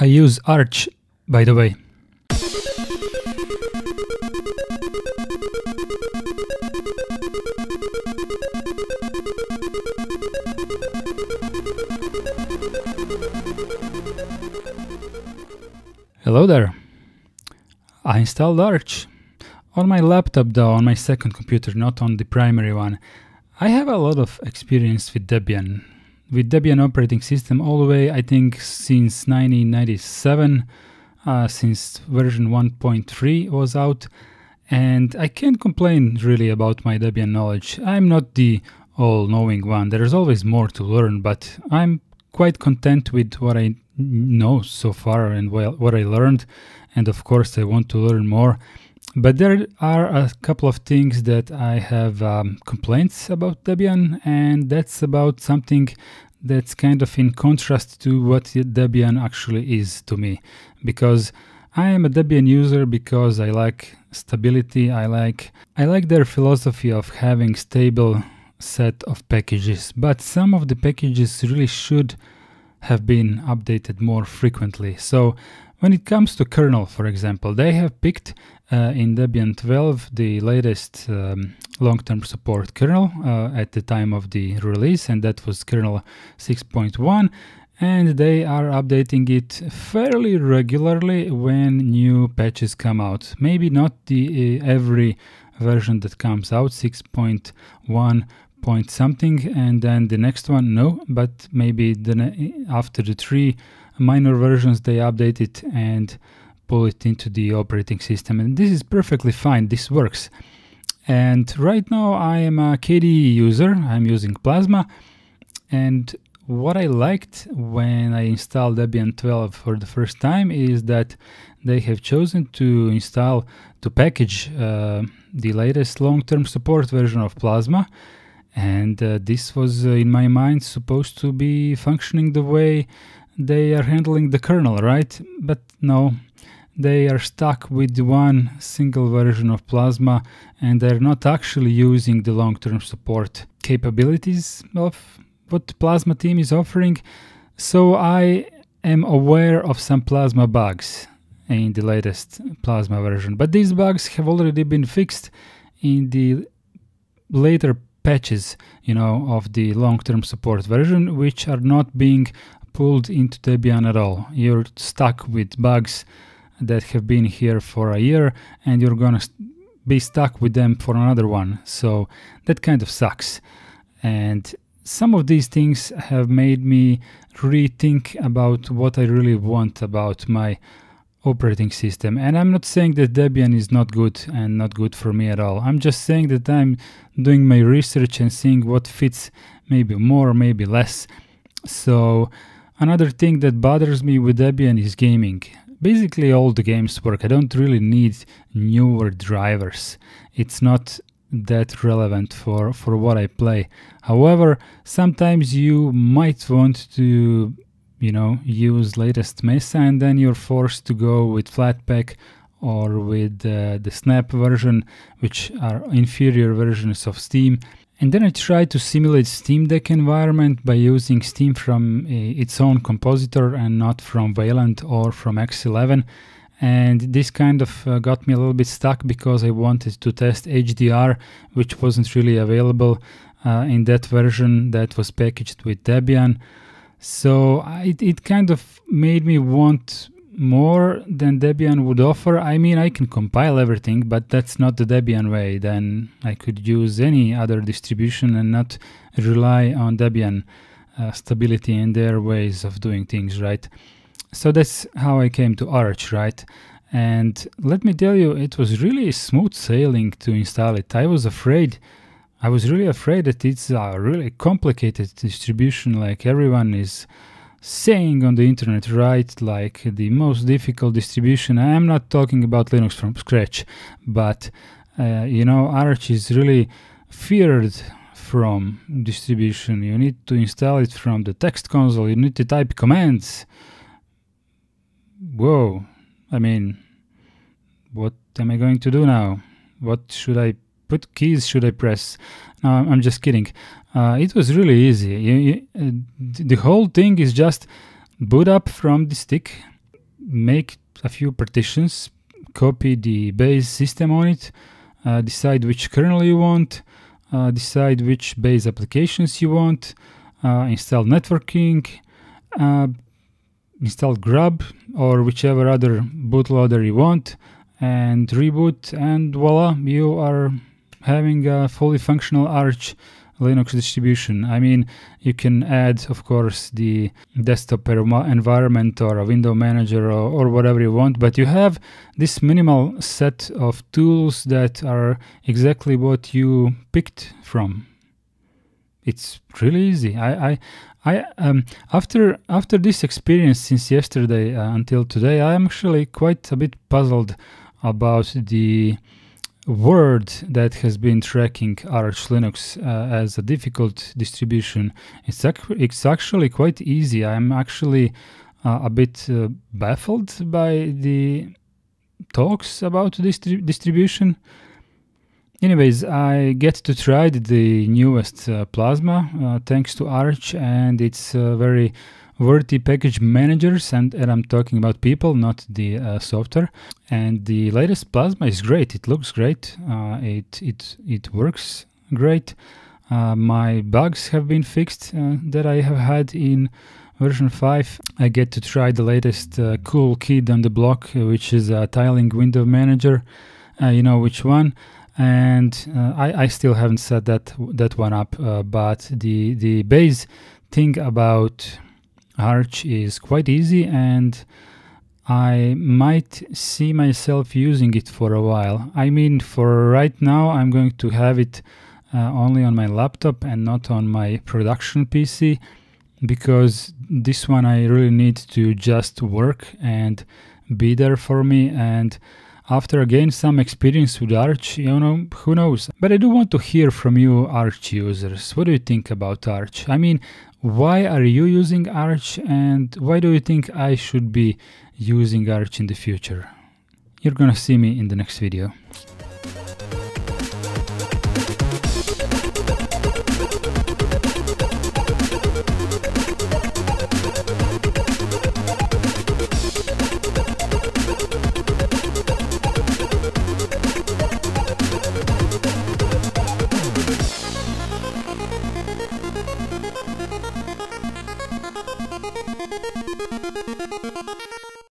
I use Arch, by the way. Hello there. I installed Arch. On my laptop though, on my second computer, not on the primary one. I have a lot of experience with Debian. With Debian operating system all the way, I think since 1997, uh, since version 1.3 was out. And I can't complain really about my Debian knowledge. I'm not the all-knowing one. There's always more to learn, but I'm quite content with what I know so far and what I learned. And of course, I want to learn more. But there are a couple of things that I have um, complaints about Debian, and that's about something that's kind of in contrast to what Debian actually is to me. Because I am a Debian user because I like stability. I like I like their philosophy of having stable set of packages, but some of the packages really should have been updated more frequently. So when it comes to kernel, for example, they have picked uh, in Debian 12 the latest um, long-term support kernel uh, at the time of the release, and that was kernel 6.1. And they are updating it fairly regularly when new patches come out. Maybe not the uh, every version that comes out 6.1 point something and then the next one no but maybe the after the three minor versions they update it and pull it into the operating system. And this is perfectly fine. This works. And right now i am a kde user. I'm using plasma. And what i liked when i installed debian 12 for the first time is that they have chosen to install to package uh, the latest long-term support version of plasma. And uh, this was uh, in my mind supposed to be functioning the way they are handling the kernel right? But no they are stuck with one single version of plasma and they're not actually using the long-term support capabilities of what plasma team is offering. So i am aware of some plasma bugs in the latest plasma version but these bugs have already been fixed in the later patches, you know, of the long-term support version, which are not being pulled into Debian at all. You're stuck with bugs that have been here for a year, and you're gonna be stuck with them for another one. So that kind of sucks. And some of these things have made me rethink about what I really want about my operating system. And I'm not saying that Debian is not good and not good for me at all. I'm just saying that I'm doing my research and seeing what fits maybe more, maybe less. So another thing that bothers me with Debian is gaming. Basically all the games work. I don't really need newer drivers. It's not that relevant for, for what I play. However, sometimes you might want to you know use latest Mesa and then you're forced to go with Flatpak or with uh, the Snap version, which are inferior versions of Steam. And then I tried to simulate Steam Deck environment by using Steam from uh, its own compositor and not from Wayland or from X11. And this kind of uh, got me a little bit stuck because I wanted to test HDR, which wasn't really available uh, in that version that was packaged with Debian. So I, it kind of made me want more than Debian would offer. I mean, I can compile everything, but that's not the Debian way. Then I could use any other distribution and not rely on Debian uh, stability and their ways of doing things, right? So that's how I came to Arch, right? And let me tell you, it was really smooth sailing to install it. I was afraid I was really afraid that it's a really complicated distribution, like everyone is saying on the internet, right? Like the most difficult distribution. I'm not talking about Linux from scratch, but uh, you know, Arch is really feared from distribution. You need to install it from the text console, you need to type commands. Whoa, I mean, what am I going to do now? What should I keys should I press? No, I'm just kidding. Uh, it was really easy. You, you, uh, the whole thing is just boot up from the stick, make a few partitions, copy the base system on it, uh, decide which kernel you want, uh, decide which base applications you want, uh, install networking, install grub or whichever other bootloader you want and reboot and voila you are having a fully functional arch linux distribution. I mean you can add of course the desktop environment or a window manager or, or whatever you want but you have this minimal set of tools that are exactly what you picked from. It's really easy. I i I um, after after this experience since yesterday uh, until today, I am actually quite a bit puzzled about the word that has been tracking Arch Linux uh, as a difficult distribution. It's ac- it's actually quite easy. I'm actually uh, a bit uh, baffled by the talks about this distribution. Anyways, I get to try the newest uh, Plasma uh, thanks to Arch and its uh, very worthy package managers and, and, I'm talking about people, not the uh, software. And the latest Plasma is great. It looks great. Uh, it it it works great. Uh, my bugs have been fixed that I have had in version 5. I get to try the latest cool kid on the block, which is a tiling window manager. you know which one and uh, I, I still haven't set that that one up. Uh, but the the base thing about Arch is quite easy, and I might see myself using it for a while. I mean, for right now, I'm going to have it uh, only on my laptop and not on my production PC because this one I really need to just work and be there for me and after again some experience with Arch, you know, who knows. But I do want to hear from you Arch users. What do you think about Arch? I mean, why are you using Arch and why do you think I should be using Arch in the future? You're gonna see me in the next video.